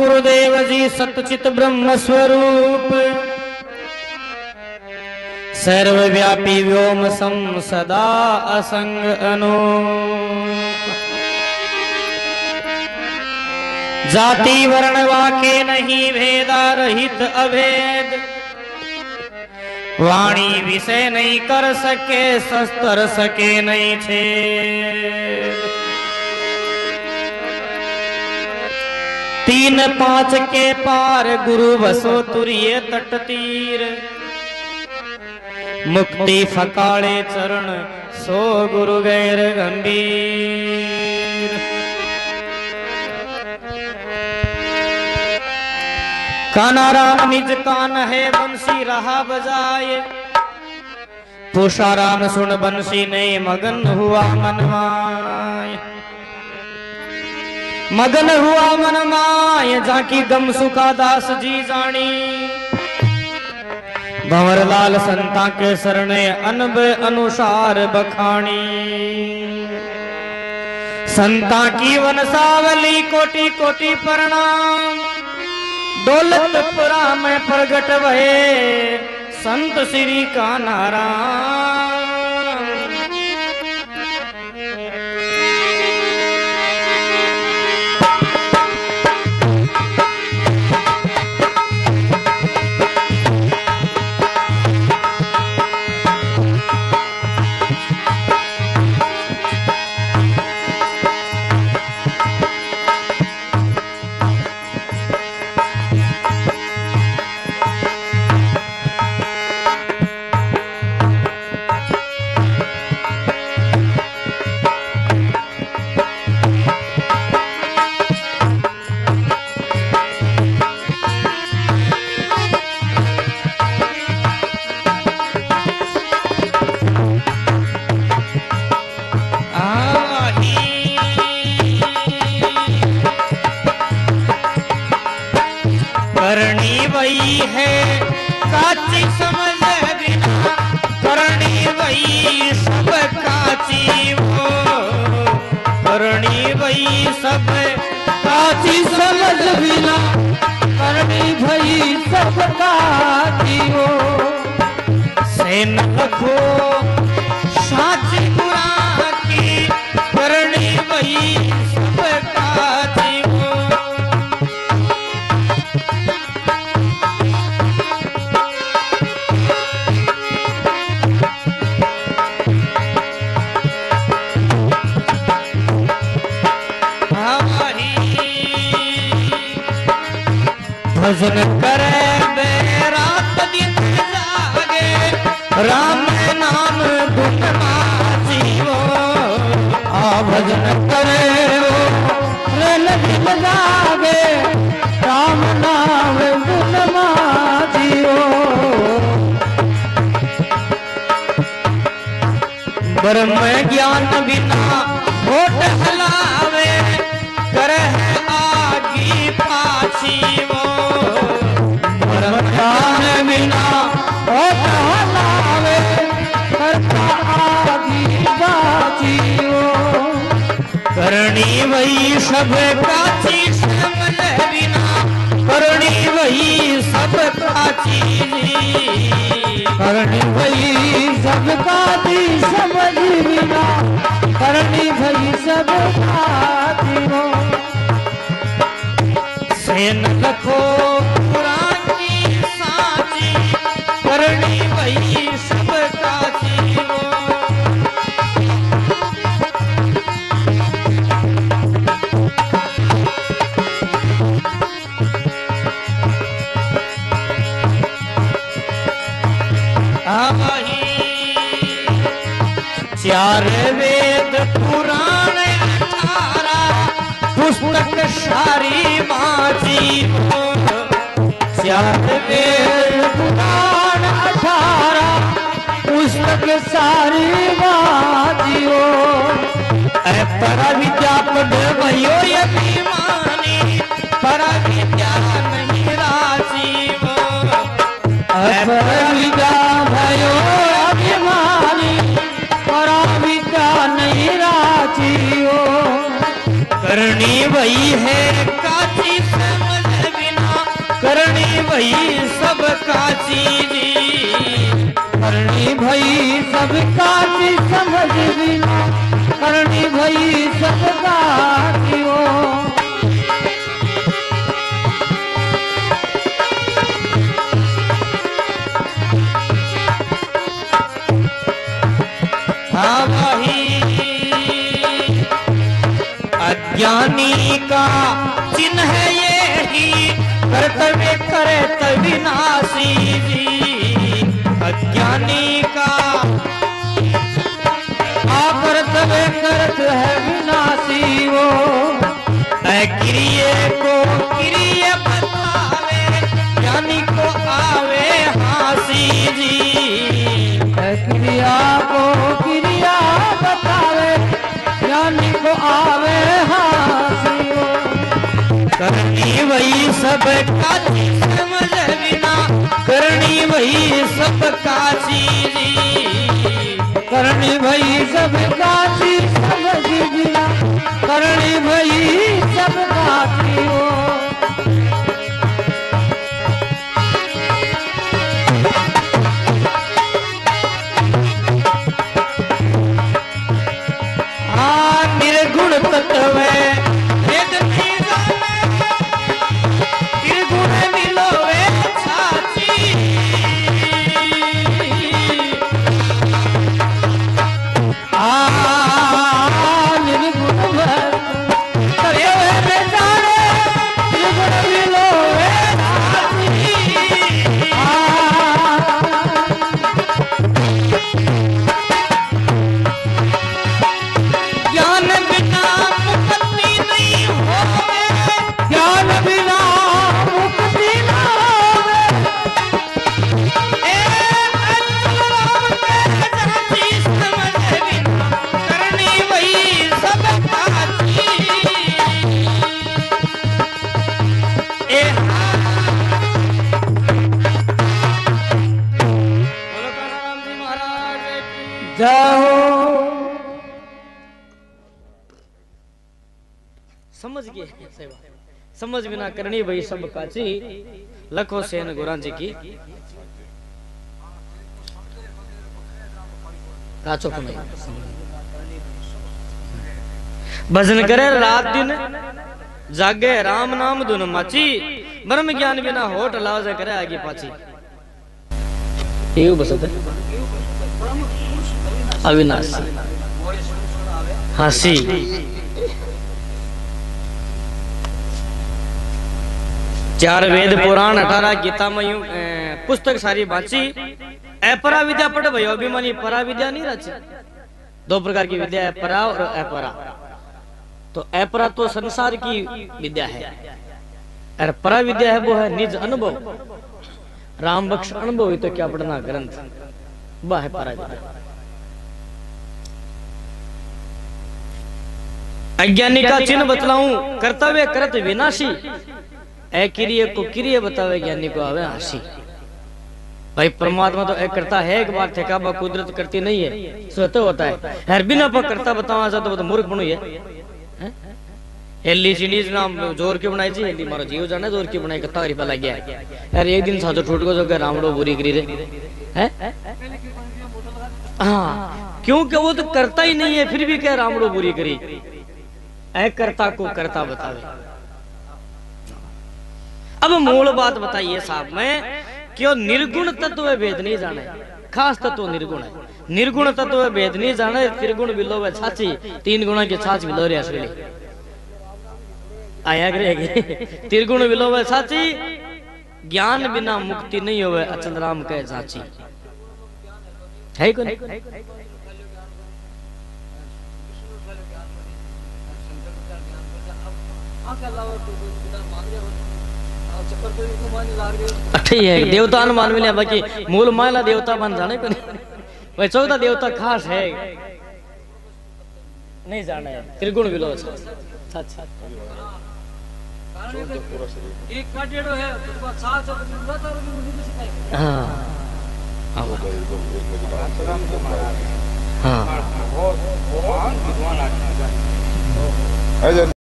गुरुदेव जी सतचित ब्रह्म स्वरूप सर्वव्यापी व्योम सम सदा असंग अनूप जाति वर्ण वाके नहीं भेदा रहित अभेद। वाणी विषय नहीं कर सके शस्त्र सके नहीं छेद। तीन पाँच के पार गुरु बसो तुरिये तट तीर। मुक्ति फकाड़े चरण, सो गुरु गैर गंभीर। काना राम निज कान है, बंसी रहा बजाए। पूषा राम सुन बंसी ने मगन हुआ मनवाय मगन हुआ मन माय जाकी गम सुखा दास जी जानी। भंवर लाल संता के शरणे अनब अनुसार बखानी। संता की वनसावली कोटि कोटि प्रणाम। दौलतपुरा में प्रगट भये संत श्री का नारायण काची समझ बिना करनी भई सब काची हो सेन रखो भजन करे रात दिन जागे। राम नाम गुण जीवो। आ भजन करे वो रन दिन जागे। राम नाम गुण जीवो। ब्रह्म ज्ञान बिना वही सब चार वेद पुराण पुस्तक सारी हो चार वेद पुराण अठारा पुस्तक सारी बाजी पर विद्या पढ़ भयो अभिमानी पर विद्या नहीं राज़ी ऐ पर विद्या करनी वही है काची समझ बिना। करनी वही सब काची जी। करनी भई सब काची समझ बिना। करनी भई सब का का चिन्ह है ये ही, कर्तव्य करे जी। अज्ञानी का आकर्तव्य करत है विनाशी वो। क्रिय को क्रिय बतावे ज्ञानी को आवे हासी जी। क्रिया सब काची समझ बिना वही सब काची जी करनी भई सबका की समझ बिना करणी भई सेवा समझ बिना करनी भाई सब काची। लखो सेन गुरान जी की। काचो कुने भजन करे रात दिन, जागे राम नाम धुन मची। ब्रह्म ज्ञान बिना होठ लाज करे आगे पाची। बस बसत अविनाशी। हँसी। चार वेद पुराण अठारह गीता मयू पुस्तक सारी बांची। अपरा विद्या पढ़ भाई अभिमानी परा विद्या नहीं रची। दो प्रकार की विद्या है परा और अपरा। तो अपरा तो संसार की विद्या है। और परा विद्या है वो है निज अनुभव। राम बख्श अनुभव हुई तो क्या पढ़ना ग्रंथ। वह है परा विद्या अज्ञानी का चिन्ह बतलाऊं कर्तव्य करत विनाशी। ए को क्रिय बतावे ज्ञानी को आवे हँसी भाई, परमात्मा तो एक करता है, एक बार ठेका बा, कुदरत करती नहीं है। स्वतः होता है। हर बिना पर करता बतावा सा तो तो मूर्ख बनो है? हेली सीरीज़ नाम ज़ोर के बनाई थी? हेली मारो जीव जाने, ज़ोर की बनाई? कत्ता रिपा लग गया। यार एक दिन साजो टूट को जो के रामड़ो बुरी करी रे। हैं? हाँ। क्योंकि वो तो करता ही नहीं है, फिर भी क्या रामड़ो बुरी करी? ऐ करता को करता बतावे। अब मूल बात बताइए साहब, मैं क्यों निर्गुण तत्व वेद नहीं जाने खास तत्व निर्गुण है। निर्गुण तत्व वेद नहीं जाने त्रिगुण बिलो वे छाची तीन गुणा के छाछ बिलो रे असली। आया करेगी त्रिगुण बिलो वे छाची ज्ञान बिना मुक्ति नहीं होवे राम कहे साची है को नहीं ठीक है देवता न मिले बाकी मूल मायला देवता बन जाने को भाई चौदह देवता खास है। नहीं जाना। है त्रिगुण विलोच। सच एक का डेढ़ो है। हाँ। हाँ। ऐसे